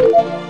you.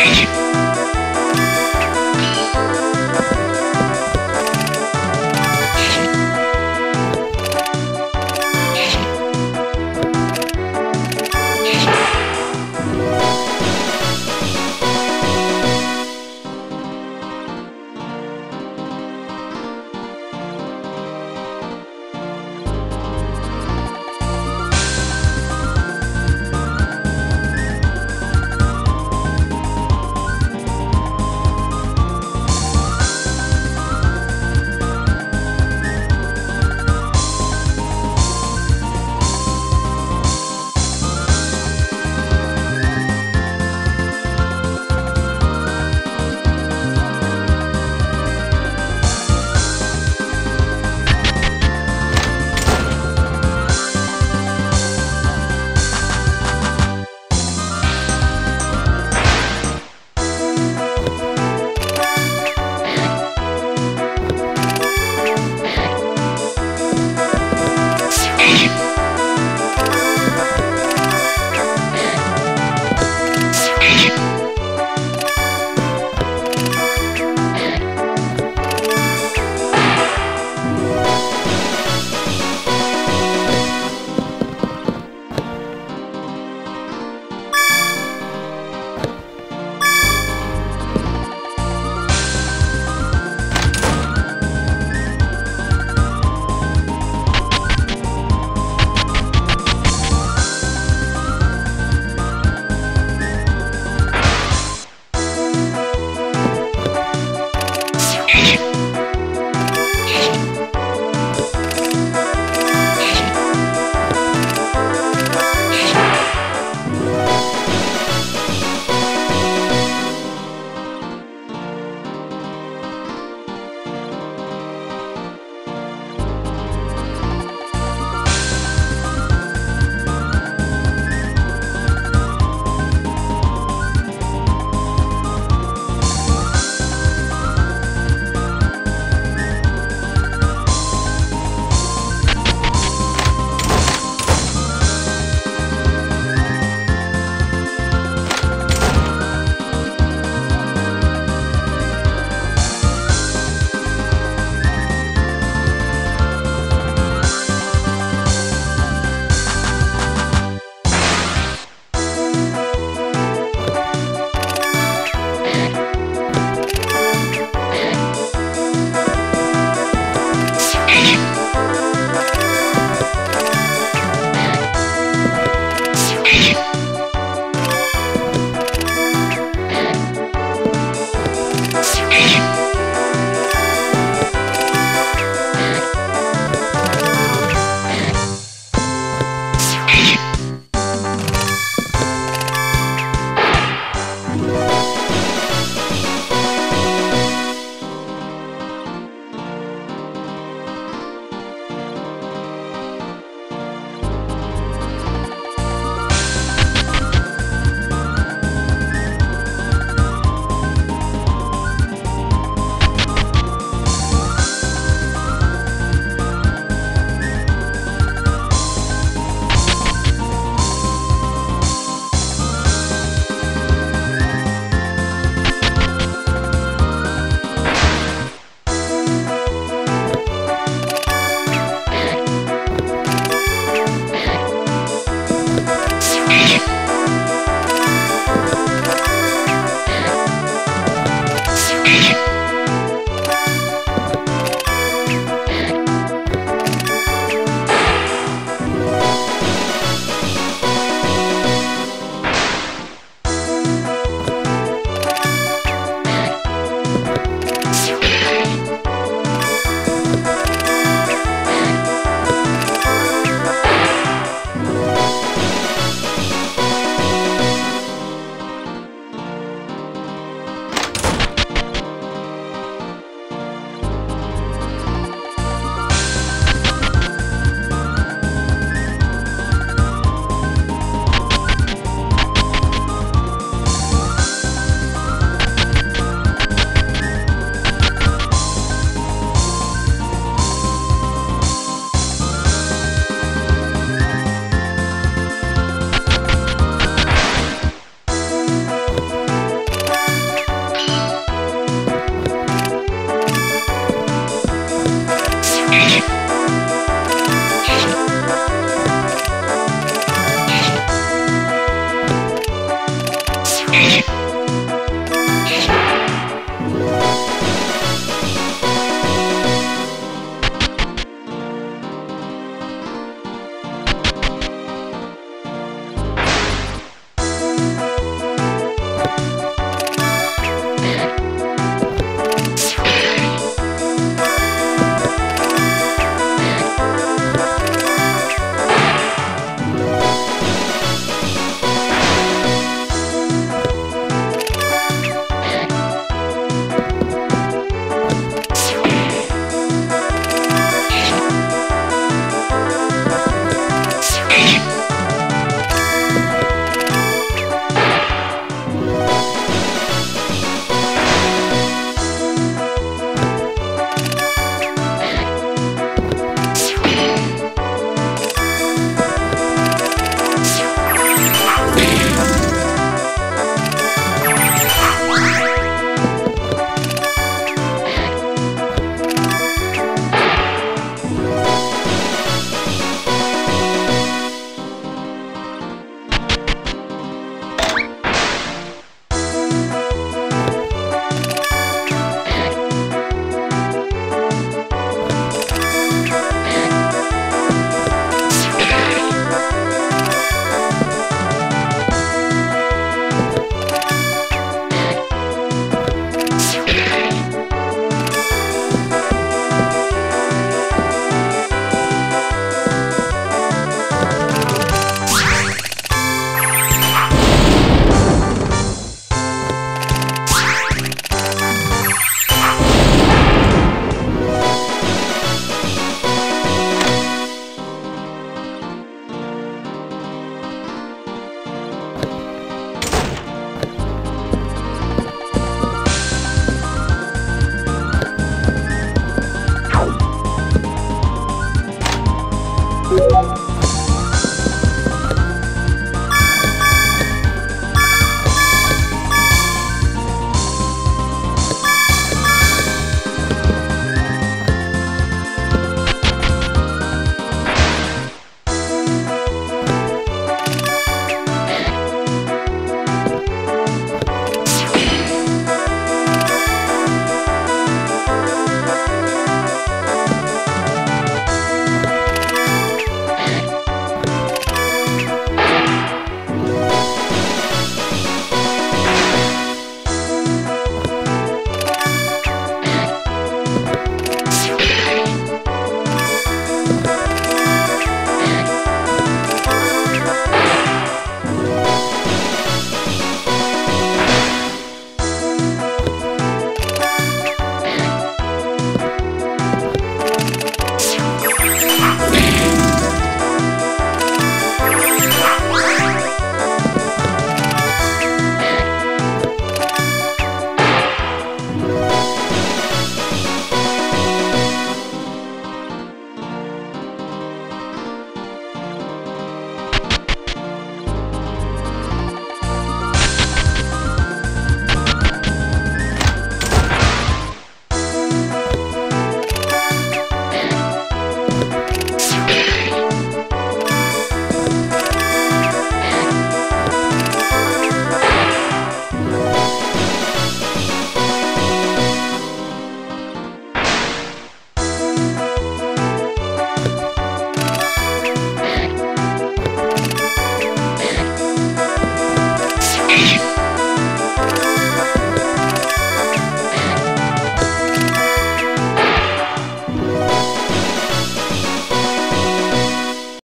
Age.